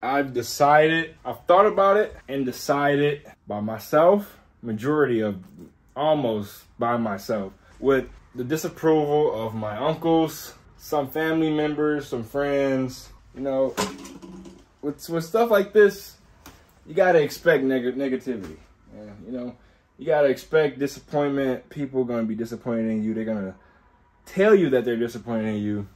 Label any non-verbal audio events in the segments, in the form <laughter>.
I've decided, I've thought about it and decided by myself, majority of almost by myself, with the disapproval of my uncles, some family members, some friends, you know, with, with stuff like this, you gotta expect neg- negativity. Yeah, you know, you gotta expect disappointment. People gonna be disappointed in you. They're gonna tell you that they're disappointed in you.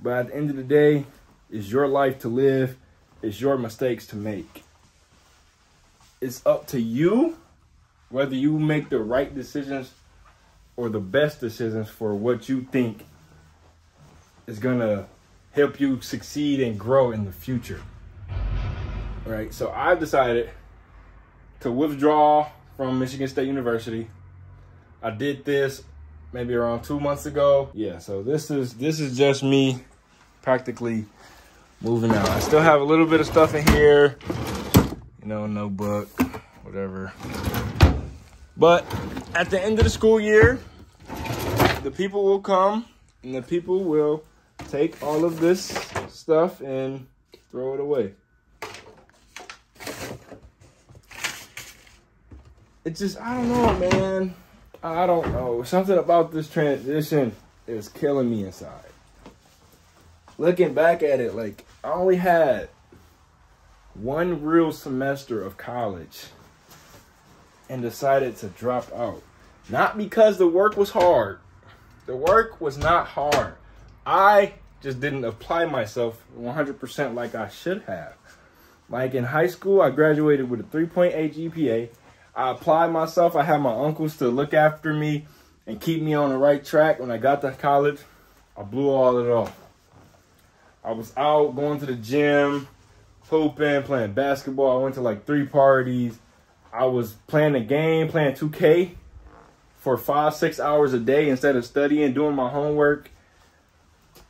But at the end of the day, it's your life to live. It's your mistakes to make. It's up to you whether you make the right decisions or the best decisions for what you think is gonna help you succeed and grow in the future. Right? So I've decided to withdraw from Michigan State University. I did this maybe around two months ago. Yeah, so this is this is just me practically moving out. I still have a little bit of stuff in here, you know, notebook, whatever. But at the end of the school year, the people will come and the people will take all of this stuff and throw it away. It's just, I don't know, man. I don't know. Something about this transition is killing me inside. Looking back at it, like, I only had one real semester of college and decided to drop out. Not because the work was hard. The work was not hard. I just didn't apply myself 100% like I should have. Like in high school, I graduated with a 3.8 GPA. I applied myself. I had my uncles to look after me and keep me on the right track. When I got to college, I blew all it off. I was out going to the gym, hooping, playing basketball. I went to like three parties. I was playing a game, playing 2K for five, six hours a day instead of studying, doing my homework.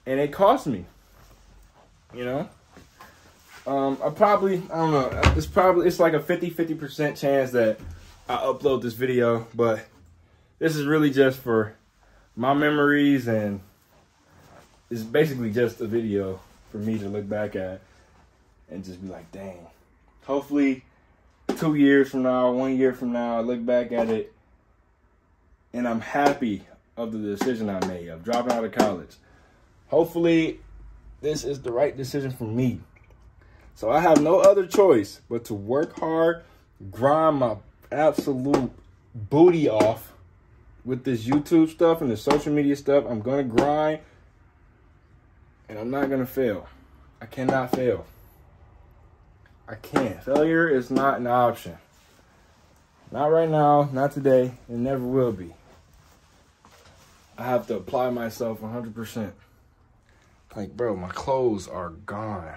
And it cost me. You know? Um, I probably, I don't know, it's probably, it's like a 50 50% chance that I upload this video, but this is really just for my memories and it's basically just a video for me to look back at and just be like, dang. Hopefully, two years from now, one year from now, I look back at it and I'm happy of the decision I made of dropping out of college. Hopefully, this is the right decision for me. So I have no other choice but to work hard, grind my absolute booty off with this YouTube stuff and the social media stuff. I'm going to grind and I'm not going to fail. I cannot fail. I can't. Failure is not an option. Not right now, not today, and never will be. I have to apply myself 100%. Like, bro, my clothes are gone.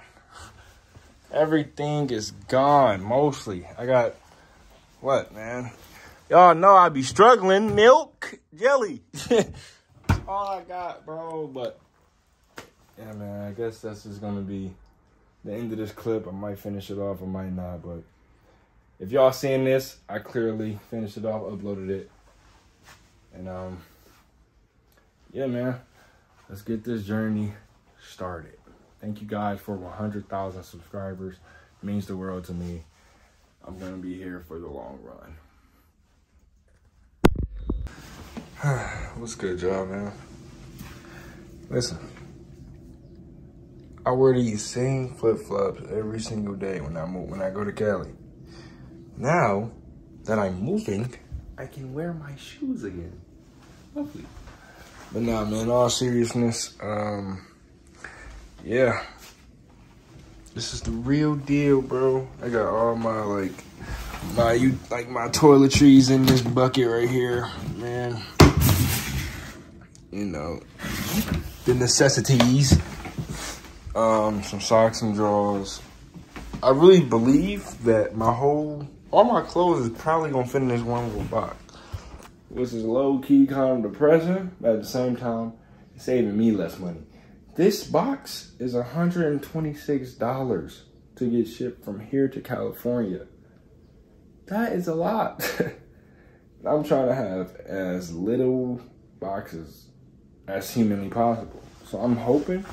Everything is gone, mostly. I got what, man? Y'all know I be struggling. Milk, jelly. <laughs> all I got, bro. But yeah, man, I guess that's just gonna be the end of this clip. I might finish it off, I might not, but if y'all seeing this, I clearly finished it off, uploaded it. And um yeah, man. Let's get this journey started. Thank you guys for 100,000 subscribers. It means the world to me. I'm to be here for the long run. <sighs> What's good, y'all, man? Listen, I wear these same flip-flops every single day when I move, when I go to Cali. Now that I'm moving, I can wear my shoes again. Lovely. But nah, man, all seriousness, um, yeah, this is the real deal, bro. I got all my like my you like my toiletries in this bucket right here, man. You know, the necessities. Um, some socks and drawers. I really believe that my whole all my clothes is probably gonna fit in this one little box. Which is low key kind of depressing, but at the same time, saving me less money. This box is $126 to get shipped from here to California. That is a lot. <laughs> I'm trying to have as little boxes as humanly possible. So I'm hoping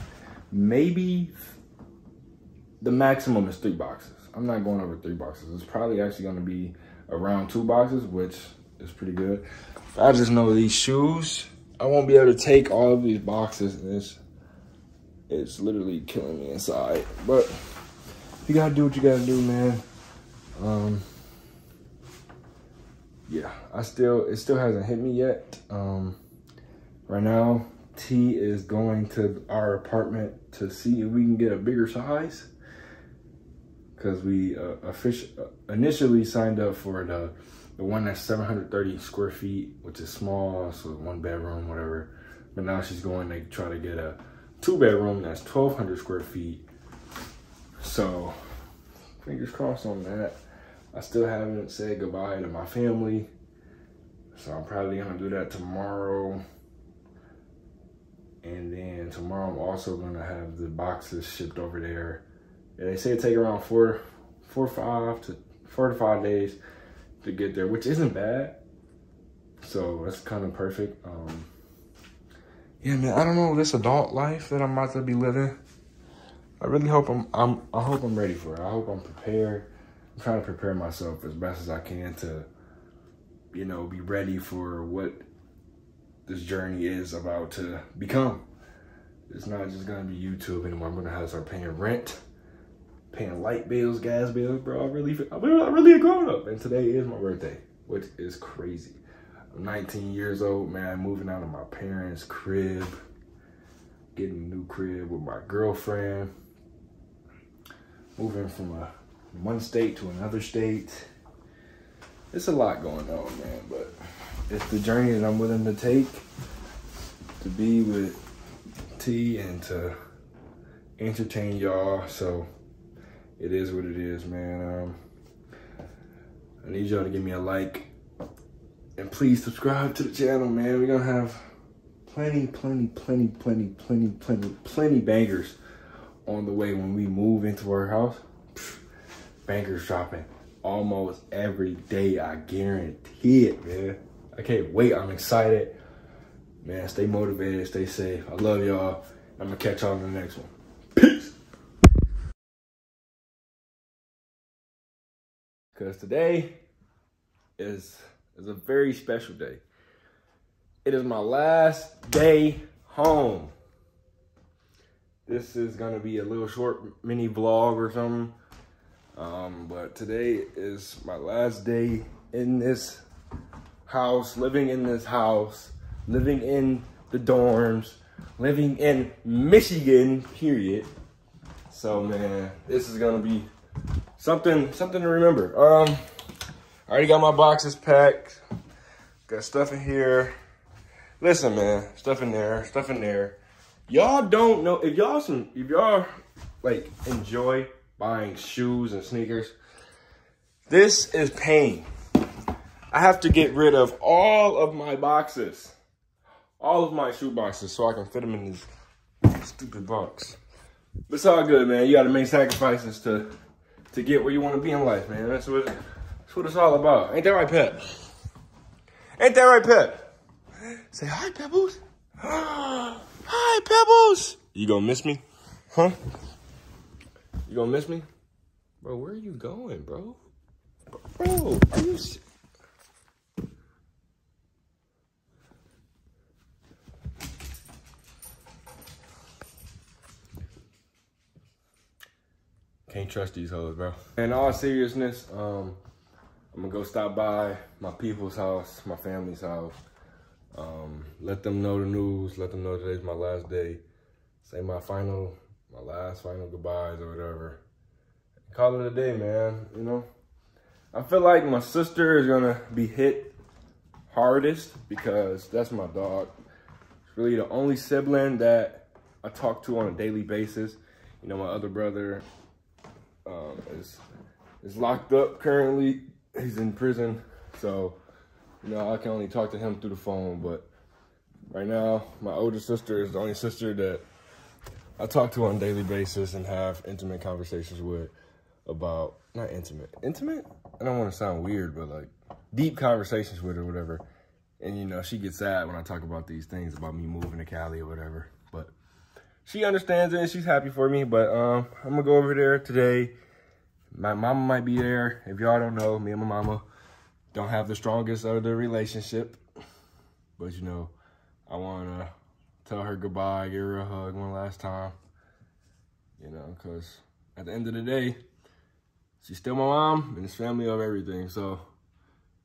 maybe the maximum is three boxes. I'm not going over three boxes. It's probably actually going to be around two boxes, which is pretty good. I just know these shoes, I won't be able to take all of these boxes. And it's, it's literally killing me inside. But you got to do what you got to do, man. Um, yeah, I still, it still hasn't hit me yet. Um, right now, T is going to our apartment to see if we can get a bigger size because we uh, uh, initially signed up for the the one that's 730 square feet, which is small, so one bedroom, whatever. But now she's going to try to get a two bedroom that's 1200 square feet. So fingers crossed on that. I still haven't said goodbye to my family. So I'm probably gonna do that tomorrow. And then tomorrow I'm also gonna have the boxes shipped over there they say it take around four, four, five to four to five days to get there, which isn't bad. So that's kind of perfect. Um, yeah, man, I don't know this adult life that I'm about to be living. I really hope I'm, I'm, I hope I'm ready for it. I hope I'm prepared. I'm trying to prepare myself as best as I can to, you know, be ready for what this journey is about to become. It's not just gonna be YouTube anymore. I'm gonna have to start paying rent paying light bills, gas bills, bro. I really, I really, I really a grown up. And today is my birthday, which is crazy. I'm 19 years old, man. Moving out of my parents' crib, getting a new crib with my girlfriend, moving from a one state to another state. It's a lot going on, man. But it's the journey that I'm willing to take to be with T and to entertain y'all. So it is what it is, man. Um, I need y'all to give me a like. And please subscribe to the channel, man. We're to have plenty, plenty, plenty, plenty, plenty, plenty, plenty bangers on the way when we move into our house. bangers dropping almost every day. I guarantee it, man. I can't wait. I'm excited. Man, stay motivated. Stay safe. I love y'all. I'm going to catch y'all in the next one. Peace. Because today is is a very special day. It is my last day home. This is gonna be a little short mini vlog or something. Um, but today is my last day in this house, living in this house, living in the dorms, living in Michigan, period. So man, this is gonna be something something to remember. Um, I already got my boxes packed. Got stuff in here. Listen, man, stuff in there, stuff in there. Y'all don't know if y'all some if y'all like enjoy buying shoes and sneakers. This is pain. I have to get rid of all of my boxes, all of my shoe boxes, so I can fit them in this stupid box. But it's all good, man. You got to make sacrifices to to get where you want to be in life, man. That's what, that's what it's all about. Ain't that right, Pep? Ain't that right, Pep? Say hi, Pebbles. <gasps> hi, Pebbles. You gonna miss me? Huh? You gonna miss me? Bro, where are you going, bro? Bro, are you... Can't trust these hoes, bro. In all seriousness, um, I'm gonna go stop by my people's house, my family's house. Um, let them know the news. Let them know today's my last day. Say my final, my last final goodbyes or whatever. Call it a day, man. You know, I feel like my sister is gonna be hit hardest because that's my dog. It's really the only sibling that I talk to on a daily basis. You know, my other brother, um, is is locked up currently. He's in prison, so you know I can only talk to him through the phone. But right now, my older sister is the only sister that I talk to on a daily basis and have intimate conversations with about not intimate, intimate. I don't want to sound weird, but like deep conversations with her, whatever. And you know, she gets sad when I talk about these things about me moving to Cali or whatever. But she understands it and she's happy for me. But um, I'm gonna go over there today. My mama might be there. If y'all don't know, me and my mama don't have the strongest of the relationship. But you know, I wanna tell her goodbye, give her a hug one last time. You know, cause at the end of the day, she's still my mom and it's family of everything. So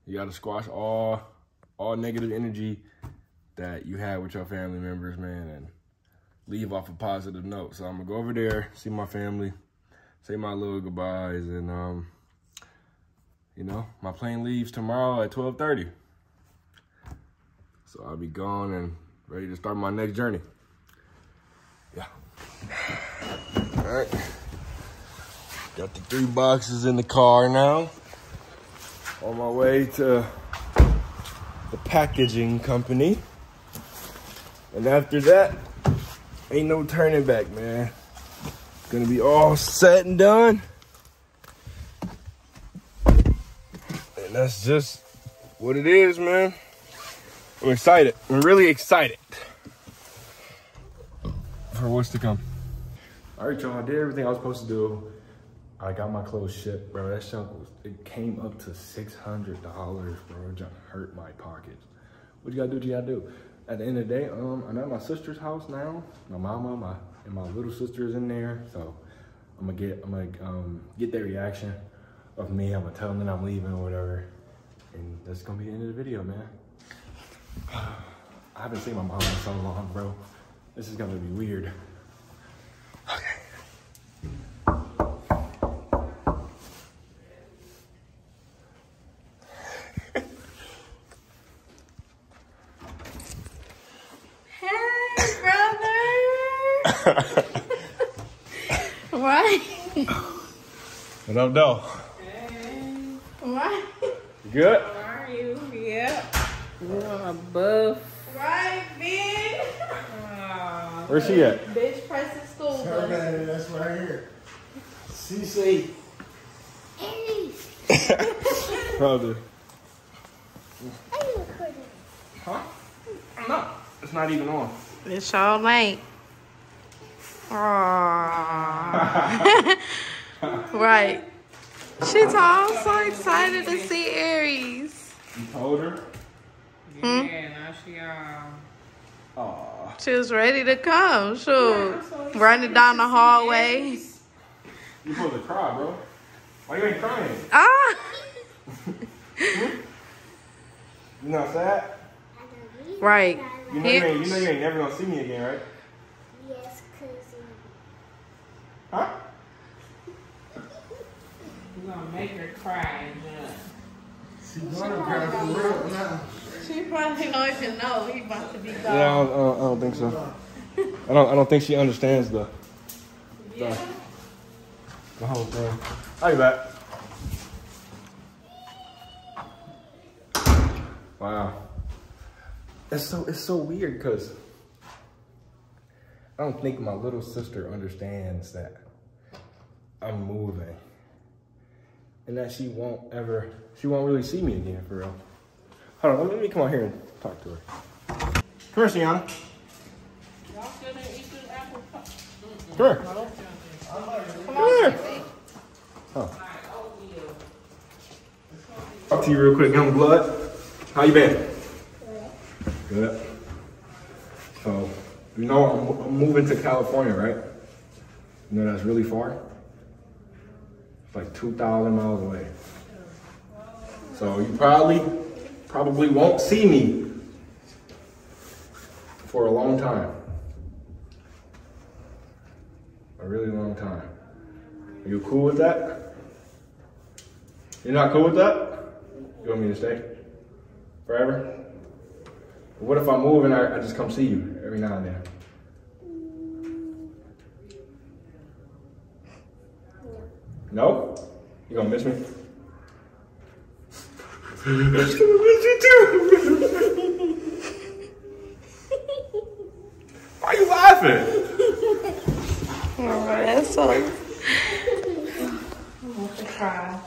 you gotta squash all all negative energy that you had with your family members, man, and leave off a positive note. So I'm gonna go over there, see my family, say my little goodbyes, and um, you know, my plane leaves tomorrow at 12:30. So I'll be gone and ready to start my next journey. Yeah. All right. Got the three boxes in the car now. On my way to the packaging company. And after that, ain't no turning back, man. Gonna be all set and done. And that's just what it is, man. I'm excited. I'm really excited for what's to come. All right, y'all, I did everything I was supposed to do. I got my clothes shipped, bro. That stuff was, it came up to $600, bro. It just hurt my pockets. What you gotta do, what you gotta do. At the end of the day, um, I'm at my sister's house now. My mama, my, and my little sister is in there. So I'm gonna get, I'm gonna um, get their reaction of me. I'm gonna tell them that I'm leaving or whatever. And that's gonna be the end of the video, man. <sighs> I haven't seen my mom in so long, bro. This is gonna be weird. Why? What up, though? Hey. Why? Good? How are you? Yep. You a buff. Right, big. Oh, Where's she at? Bitch pressing school bus. That's right here. CC. Brother. <laughs> Huh? I'm not. It's not even on. It's all late. Aww. <laughs> <laughs> right. She's all so excited to see Aries. You told her? Hmm? Yeah, now she uh Aw. She was ready to come. Sure. Running down the hallway. You supposed to cry, bro. Why you ain't crying? Ah! <laughs> You not sad? Right. You know you, ain't, you know you ain't never gonna see me again, right? Yes, cousin. Huh? You gonna make her cry and She gonna cry for real now. She probably don't even know he about to be gone. Yeah, I don't, I don't, I don't think so. I don't. I don't think she understands the the, the whole thing. I'll be back. Wow. It's so it's so weird because I don't think my little sister understands that I'm moving. And that she won't ever she won't really see me again for real. Hold on, let me come out here and talk to her. Come here, Sienna. y'all still didn't eat this apple pie. Come here. Come here. Oh. Talk to you real quick, young blood. How you been? Good. So, you know I'm, I'm moving to California, right? You know that's really far? Like 2,000 miles away. So you probably, probably won't see me for a long time. A really long time. Are you cool with that? You're not cool with that? You want me to stay? Forever? What if I move and I, I just come see you every now and then? No? You gonna miss me? I'm gonna miss you too! Why are you laughing? Oh, that's so. cry.